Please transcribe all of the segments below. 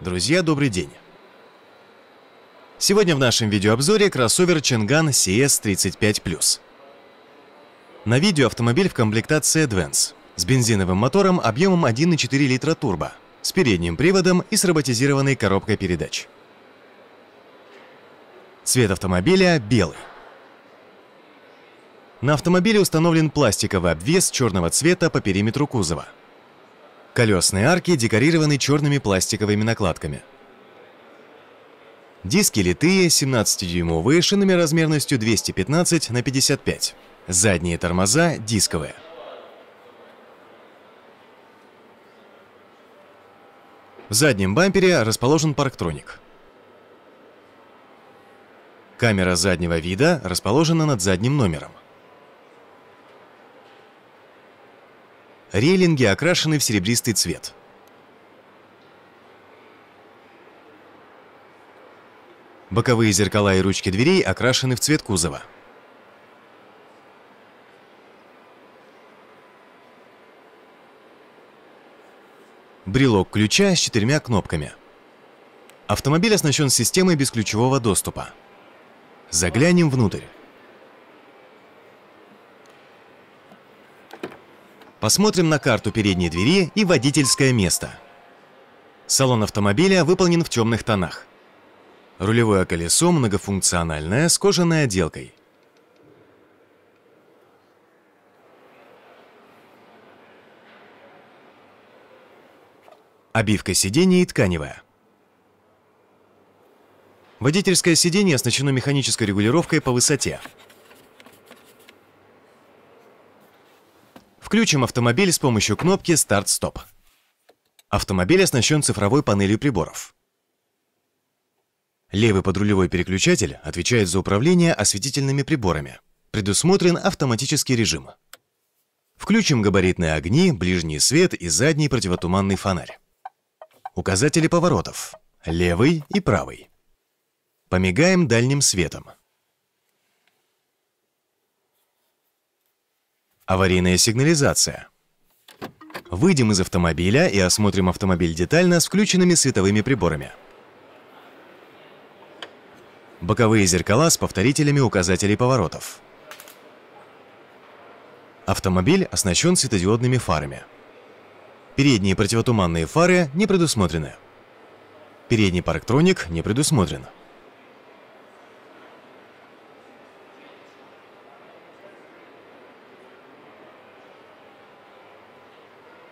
Друзья, добрый день! Сегодня в нашем видеообзоре кроссовер Ченган CS35+. На видео автомобиль в комплектации Advance с бензиновым мотором объемом 1,4 литра турбо, с передним приводом и с роботизированной коробкой передач. Цвет автомобиля белый. На автомобиле установлен пластиковый обвес черного цвета по периметру кузова. Колесные арки декорированы черными пластиковыми накладками. Диски литые, 17-дюймовые, шинами размерностью 215 на 55. Задние тормоза дисковые. В заднем бампере расположен парктроник. Камера заднего вида расположена над задним номером. Рейлинги окрашены в серебристый цвет. Боковые зеркала и ручки дверей окрашены в цвет кузова. Брелок ключа с четырьмя кнопками. Автомобиль оснащен системой бесключевого доступа. Заглянем внутрь. Посмотрим на карту передней двери и водительское место. Салон автомобиля выполнен в темных тонах. Рулевое колесо многофункциональное с кожаной отделкой. Обивка сидений тканевая. Водительское сиденье оснащено механической регулировкой по высоте. Включим автомобиль с помощью кнопки «Старт-стоп». Автомобиль оснащен цифровой панелью приборов. Левый подрулевой переключатель отвечает за управление осветительными приборами. Предусмотрен автоматический режим. Включим габаритные огни, ближний свет и задний противотуманный фонарь. Указатели поворотов. Левый и правый. Помигаем дальним светом. Аварийная сигнализация. Выйдем из автомобиля и осмотрим автомобиль детально с включенными световыми приборами. Боковые зеркала с повторителями указателей поворотов. Автомобиль оснащен светодиодными фарами. Передние противотуманные фары не предусмотрены. Передний парктроник не предусмотрен.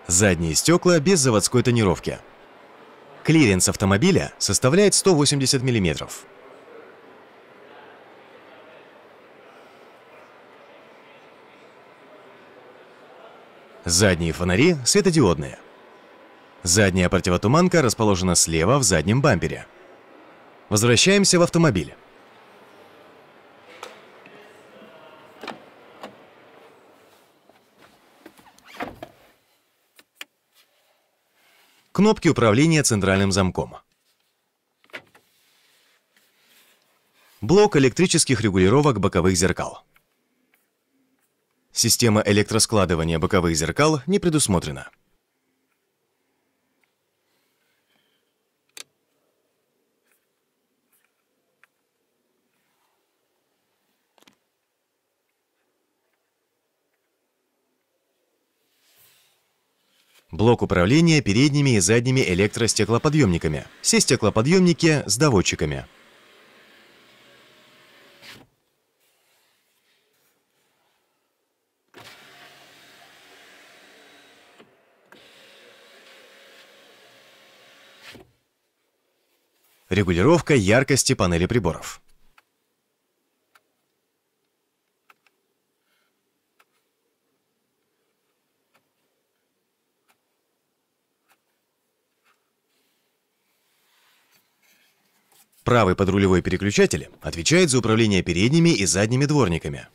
Задние стекла без заводской тонировки. Клиренс автомобиля составляет 180 мм. Задние фонари светодиодные. Задняя противотуманка расположена слева в заднем бампере. Возвращаемся в автомобиль. Кнопки управления центральным замком. Блок электрических регулировок боковых зеркал. Система электроскладывания боковых зеркал не предусмотрена. Блок управления передними и задними электростеклоподъемниками. Все стеклоподъемники с доводчиками. Регулировка яркости панели приборов. Правый подрулевой переключатель отвечает за управление передними и задними дворниками.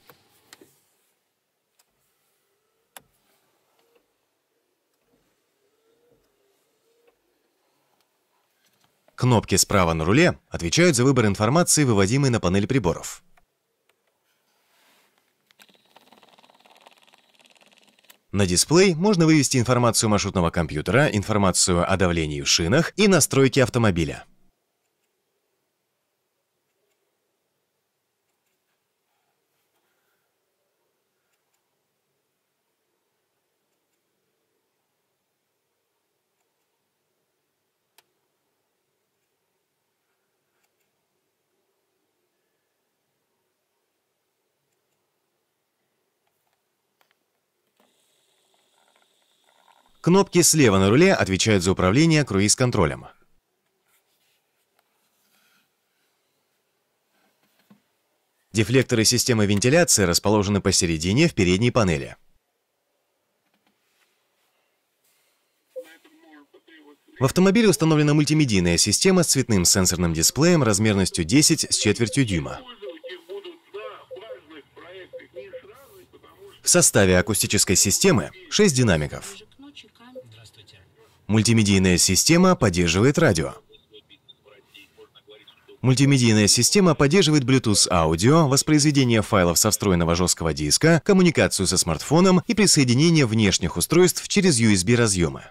Кнопки справа на руле отвечают за выбор информации, выводимой на панель приборов. На дисплей можно вывести информацию маршрутного компьютера, информацию о давлении в шинах и настройки автомобиля. Кнопки слева на руле отвечают за управление круиз-контролем. Дефлекторы системы вентиляции расположены посередине в передней панели. В автомобиле установлена мультимедийная система с цветным сенсорным дисплеем размерностью 10 с четвертью дюйма. В составе акустической системы 6 динамиков. Мультимедийная система поддерживает радио. Мультимедийная система поддерживает Bluetooth аудио, воспроизведение файлов со встроенного жесткого диска, коммуникацию со смартфоном и присоединение внешних устройств через USB-разъемы.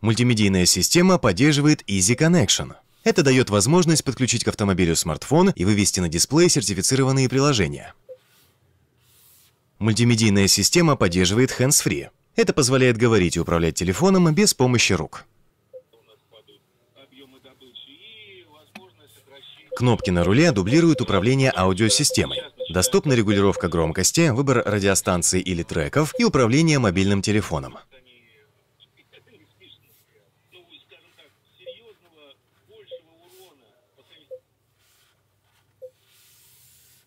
Мультимедийная система поддерживает Easy Connection. Это дает возможность подключить к автомобилю смартфон и вывести на дисплей сертифицированные приложения. Мультимедийная система поддерживает hands-free. Это позволяет говорить и управлять телефоном без помощи рук. Кнопки на руле дублируют управление аудиосистемой. Доступна регулировка громкости, выбор радиостанции или треков и управление мобильным телефоном.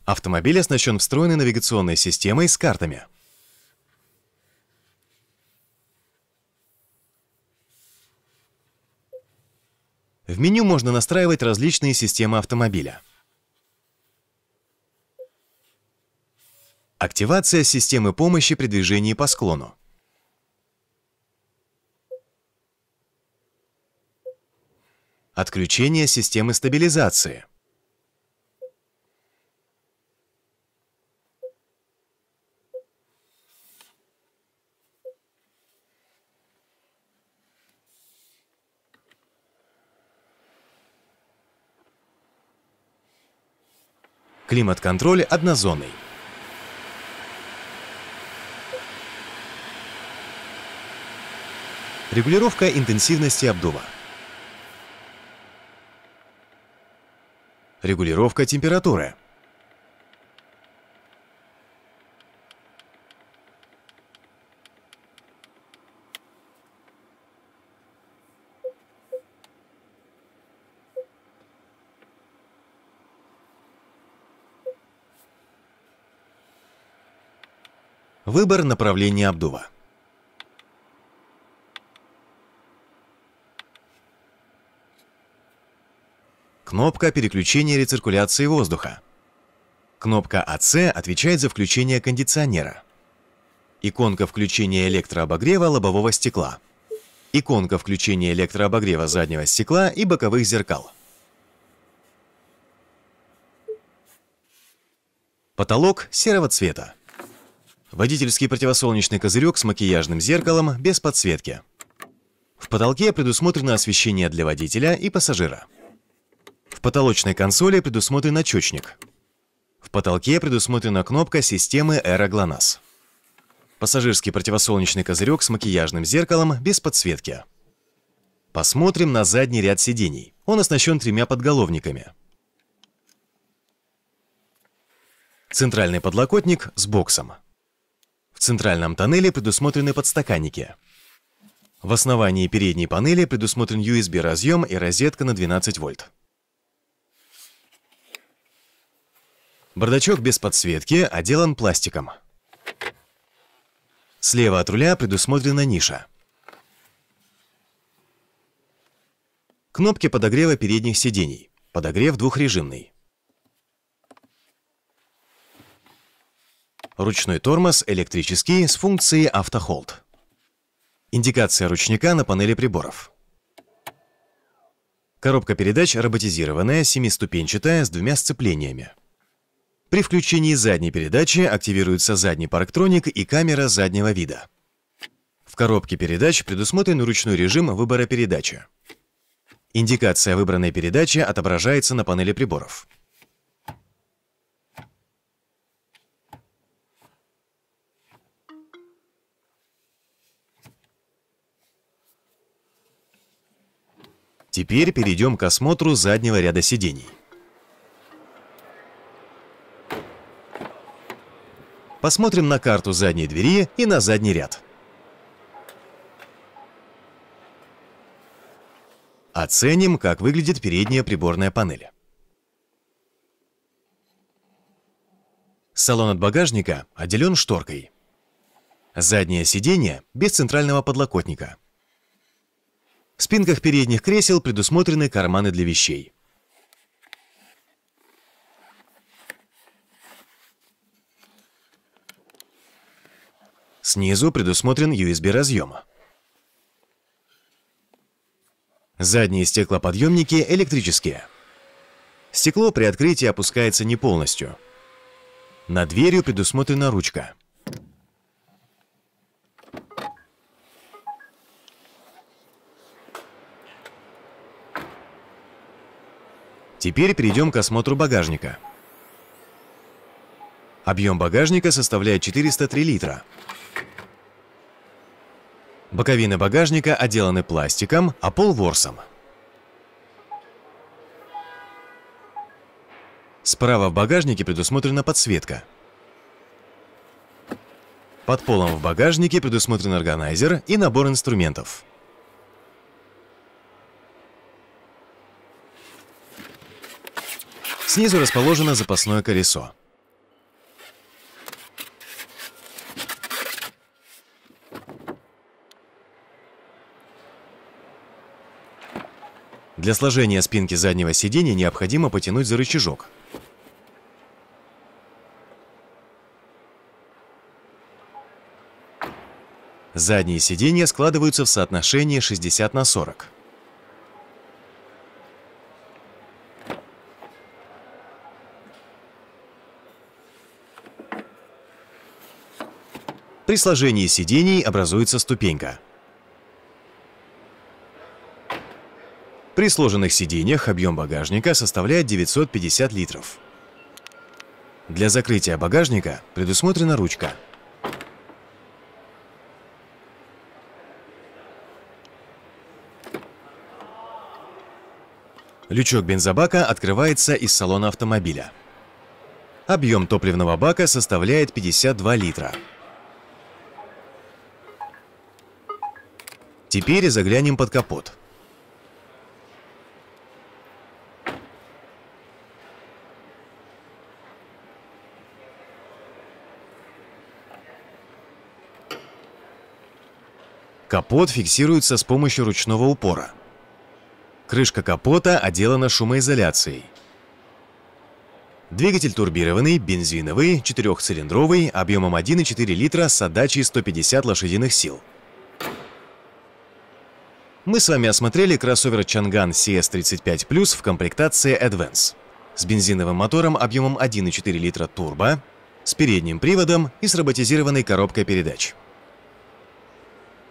Автомобиль оснащен встроенной навигационной системой с картами. В меню можно настраивать различные системы автомобиля. Активация системы помощи при движении по склону. Отключение системы стабилизации. Климат-контроль однозонный. Регулировка интенсивности обдува. Регулировка температуры. Выбор направления обдува. Кнопка переключения рециркуляции воздуха. Кнопка АЦ отвечает за включение кондиционера. Иконка включения электрообогрева лобового стекла. Иконка включения электрообогрева заднего стекла и боковых зеркал. Потолок серого цвета. Водительский противосолнечный козырек с макияжным зеркалом без подсветки. В потолке предусмотрено освещение для водителя и пассажира. В потолочной консоли предусмотрен очечник. В потолке предусмотрена кнопка системы GLONASS. Пассажирский противосолнечный козырек с макияжным зеркалом без подсветки. Посмотрим на задний ряд сидений. Он оснащен тремя подголовниками. Центральный подлокотник с боксом центральном тоннеле предусмотрены подстаканники. В основании передней панели предусмотрен USB-разъем и розетка на 12 вольт. Бардачок без подсветки отделан пластиком. Слева от руля предусмотрена ниша. Кнопки подогрева передних сидений. Подогрев двухрежимный. Ручной тормоз электрический с функцией автохолд. Индикация ручника на панели приборов. Коробка передач роботизированная, семиступенчатая, с двумя сцеплениями. При включении задней передачи активируется задний парктроник и камера заднего вида. В коробке передач предусмотрен ручной режим выбора передачи. Индикация выбранной передачи отображается на панели приборов. Теперь перейдем к осмотру заднего ряда сидений. Посмотрим на карту задней двери и на задний ряд. Оценим, как выглядит передняя приборная панель. Салон от багажника отделен шторкой. Заднее сиденье без центрального подлокотника. В спинках передних кресел предусмотрены карманы для вещей. Снизу предусмотрен USB-разъем. Задние стеклоподъемники электрические. Стекло при открытии опускается не полностью. Над дверью предусмотрена ручка. Теперь перейдем к осмотру багажника. Объем багажника составляет 403 литра. Боковины багажника отделаны пластиком, а пол ворсом. Справа в багажнике предусмотрена подсветка. Под полом в багажнике предусмотрен органайзер и набор инструментов. Снизу расположено запасное колесо. Для сложения спинки заднего сиденья необходимо потянуть за рычажок. Задние сиденья складываются в соотношении 60 на 40. При сложении сидений образуется ступенька – При сложенных сиденьях объем багажника составляет 950 литров. Для закрытия багажника предусмотрена ручка. Лючок бензобака открывается из салона автомобиля. Объем топливного бака составляет 52 литра. Теперь заглянем под капот. Капот фиксируется с помощью ручного упора. Крышка капота отделана шумоизоляцией. Двигатель турбированный, бензиновый, четырехцилиндровый, объемом 1,4 литра с отдачей 150 лошадиных сил. Мы с вами осмотрели кроссовер Chang'an CS35 Plus в комплектации Advance с бензиновым мотором объемом 1,4 литра турбо, с передним приводом и с роботизированной коробкой передач.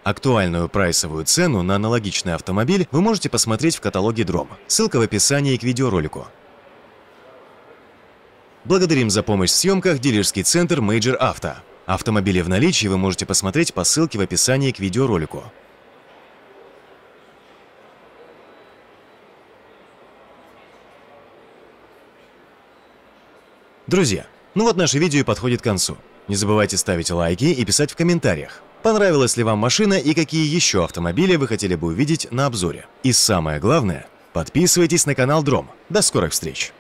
Актуальную прайсовую цену на аналогичный автомобиль вы можете посмотреть в каталоге Дром. Ссылка в описании к видеоролику. Благодарим за помощь в съемках дилерский центр Major Auto. Автомобили в наличии вы можете посмотреть по ссылке в описании к видеоролику. Друзья, ну вот наше видео и подходит к концу. Не забывайте ставить лайки и писать в комментариях. Понравилась ли вам машина и какие еще автомобили вы хотели бы увидеть на обзоре. И самое главное, подписывайтесь на канал Дром. До скорых встреч!